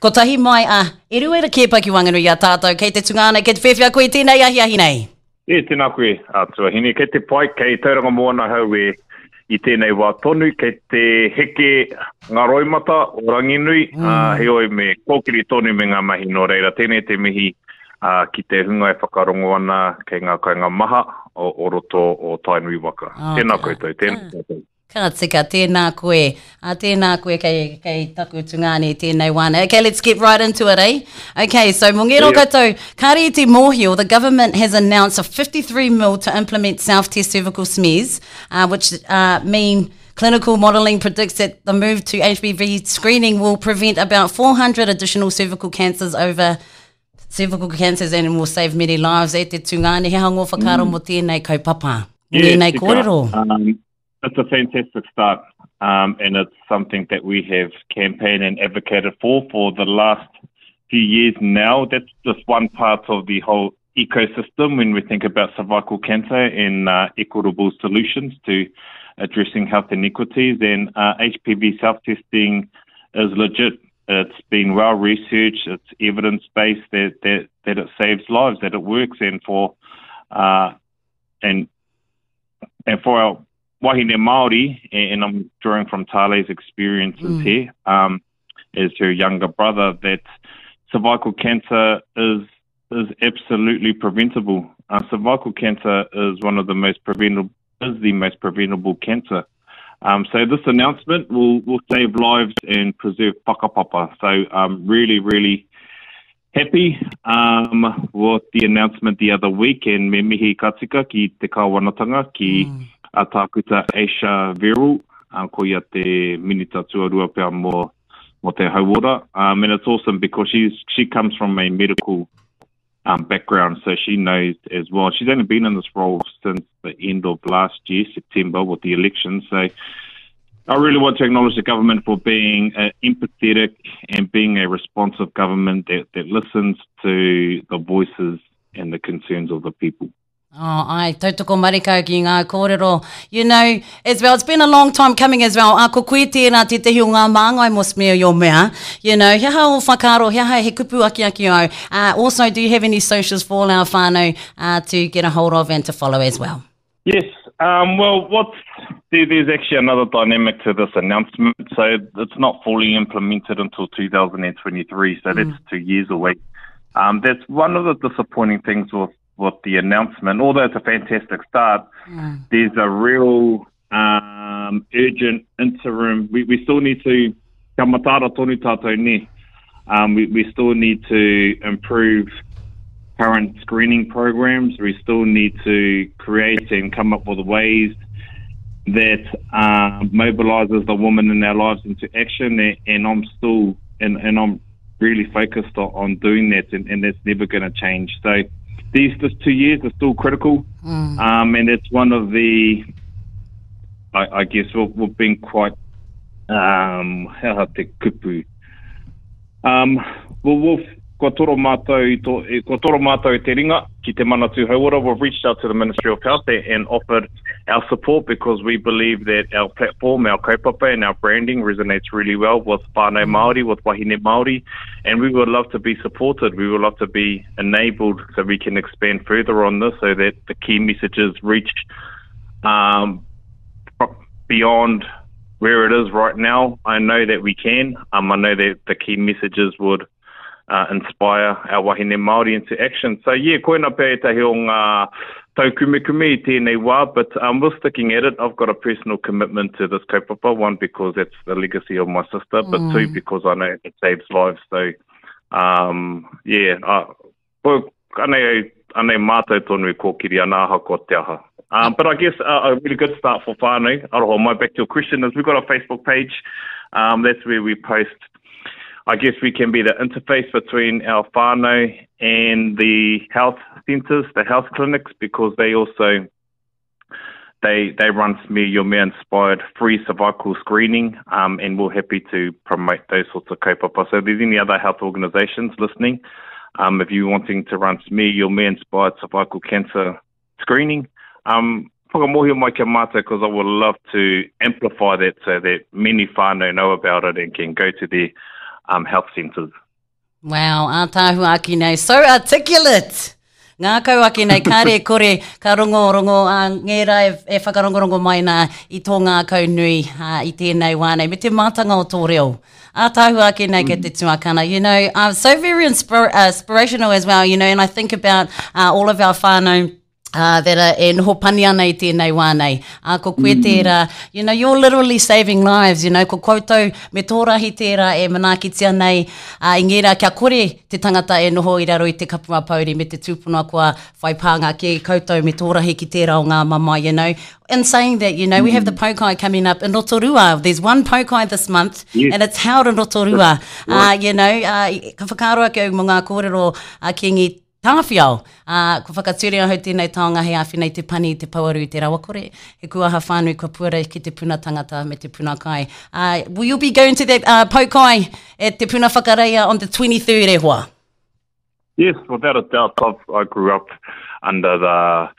Ko tahi mai a, e rua ke paki wanganui a tātou, kei te tungana, kei te whewhia koe tēnei ahi ahi nei. E, tēnā koe, atua hini, kei te pai, kei tauranga moana hau e, i tēnei wā tonu, kei te heke ngā roimata o ranginui, mm. uh, he oi me kōkiri tonu me ngā mahi no reira, tēnei te mihi uh, ki te hunga e whakarongo ana kei ngā kainga maha o, o roto o Tainui Waka. Oh, tēnā koe tau, tēnā koe tau. Ka tēnā koe. A tēnā koe kei, kei taku tungani tēnei wana. Okay, let's get right into it, eh? Okay, so mongero yeah. koutou, kāre te mōhio, the government has announced a 53 mil to implement self-test cervical smears, uh, which uh, mean Clinical modelling predicts that the move to HPV screening will prevent about 400 additional cervical cancers over cervical cancers and will save many lives. E te tungane, he hango whakaro mm. mo tēnei kaupapa. Yeah, nei kōrero. Um, it's a fantastic start, um, and it's something that we have campaigned and advocated for for the last few years now. That's just one part of the whole ecosystem when we think about cervical cancer and uh, equitable solutions to addressing health inequities. And uh, HPV self testing is legit. It's been well researched. It's evidence based that, that that it saves lives, that it works, and for uh, and and for our wahine Maori, and I'm drawing from Talei's experiences mm. here, um, as her younger brother, that cervical cancer is is absolutely preventable. Uh, cervical cancer is one of the most preventable is the most preventable cancer. Um, so this announcement will will save lives and preserve whakapapa. So I'm really really happy um, with the announcement the other week and me mihi katika ki te kawanatanga ki mm a tākuta Ayesha Verrall, uh, ko ia te minita tuarua pia mo, mo te hauora. Um, and it's awesome because she's, she comes from a medical um, background, so she knows as well. She's only been in this role since the end of last year, September, with the election. So I really want to acknowledge the government for being uh, empathetic and being a responsive government that, that listens to the voices and the concerns of the people. Oh, ai, tautoko marikau ki ngā kōrero. You know, as well, it's been a long time coming as well. Ako koe tēnā te te hiu ngā māngai mo Smear Your Mea. You know, hea hao whakaro, hea hao he kupu aki aki au. Uh, also, do you have any socials for our whānau uh, to get a hold of and to follow as well? Yes. Um, well, what's, there, there's actually another dynamic to this announcement. So it's not fully implemented until 2023, so mm. that's two years away. Um, that's one of the disappointing things with with the announcement. Although it's a fantastic start, mm. there's a real um, urgent interim. We, we still need to kamatara tonu tātou ne. Um, we, we still need to improve current screening programs. We still need to create and come up with ways that uh, mobilizes the woman in our lives into action. And, and I'm still, and, and I'm really focused on, on doing that, and, and that's never going to change. So these this two years are still critical, mm. um, and it's one of the, I, I guess we've, we've been quite um, how te kupu. Um, well, we've Ko toro mātou, to, ko toro mātou te ringa ki te manatu hauora. We've reached out to the Ministry of Health and offered our support because we believe that our platform, our kaupapa and our branding resonates really well with whānau Māori, with wahine Māori, and we would love to be supported. We would love to be enabled so we can expand further on this so that the key messages reach um, beyond where it is right now. I know that we can. Um, I know that the key messages would uh, inspire our wahine Māori into action. So yeah, koina tahi o ngā tau kume kume i tēnei wā, but um, we're sticking at it. I've got a personal commitment to this kaupapa, one because it's the legacy of my sister, mm. but two mm. because I know it saves lives. So um, yeah, uh, po, anei, anei mātou tonu e kōkiri ana aha ko te aha. Um, but I guess uh, a really good start for whānau, aroha mai back to your question, is we've got a Facebook page. Um, that's where we post I guess we can be the interface between our whānau and the health centres, the health clinics, because they also they they run Smear Your Mea inspired free cervical screening, um, and we're happy to promote those sorts of kaupapa. So if there's any other health organisations listening, um, if you're wanting to run Smear Your Mea inspired cervical cancer screening, um, whakamohio mai kia mata because I would love to amplify that so that many whānau know about it and can go to their um, health centres. Wow, ātāhu aki nei. So articulate! Ngā kau aki nei, kāre kore ka rongo-rongo, uh, ngērā e, e whakarongo-rongo mai nā i tō ngā kau nui uh, i tēnei wānei, me te mātanga o tō reo. Ātāhu aki nei mm. ke te tuakana. You know, uh, so very inspir uh, inspirational as well, you know, and I think about uh, all of our whānau Uh, that are e noho pani ana i tēnei wānei. Uh, ko koe mm. tērā, you know, you're literally saving lives, you know, ko koutou me tōrahi tērā e manakitia nei, uh, i ngērā kia kore te tangata e noho i raro i te kapua pauri me te tūpuna kua whai pānga ki koutou me tōrahi ki tērā o ngā mama, you know. In saying that, you know, mm. we have the mm. Pokai coming up in Rotorua. There's one Pokai this month, yes. and it's held in Rotorua. Right. Uh, you know, uh, ka whakaroa ki au mga kōrero uh, ki ngi Tāwhiao, uh, ko whakature ahau tēnei taonga hei awhi nei te pani i te pauaru i te rawa kore. He kua ha whānui kua puara ki te puna tangata me te puna kai. Uh, will you be going to that uh, paukai at te puna whakareia on the 23rd e hoa? Yes, without a doubt. I've, I grew up under the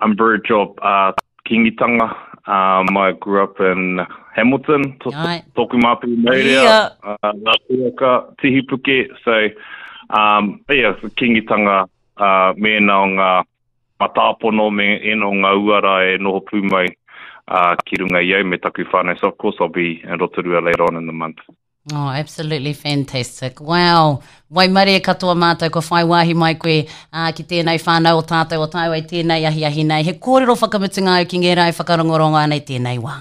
umbrage of uh, Kingitanga. Um, I grew up in Hamilton, Toku Mapi, Meirea, yeah. uh, Tihipuke. So, um, ia, kingitanga uh, mēnā o ngā matāpono me eno ngā uara e noho pūmai uh, ki runga iau me taku whānau. So of course I'll be in Rotorua later on in the month. Oh, absolutely fantastic. Wow. Wai mare e katoa mātou ko whai wāhi mai koe uh, ki tēnei whānau o tātou o tāu ai tēnei ahi ahi nei. He kōrero whakamutunga au ki ngē rai whakarongoronga nei tēnei wā.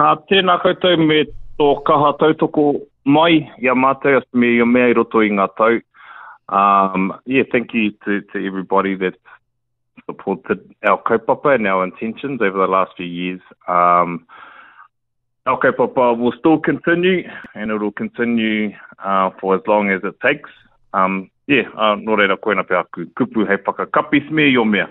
Uh, tēnā koutou me tō kaha tautoko mai, ia mātou, me i mea i roto i ngā tau. Um, yeah, thank you to, to everybody that supported our kaupapa and our intentions over the last few years. Um, our kaupapa will still continue, and it will continue uh, for as long as it takes. Um, yeah, uh, nō reira koe na pēr aku kupu hei whakakapi Smear Your Mea.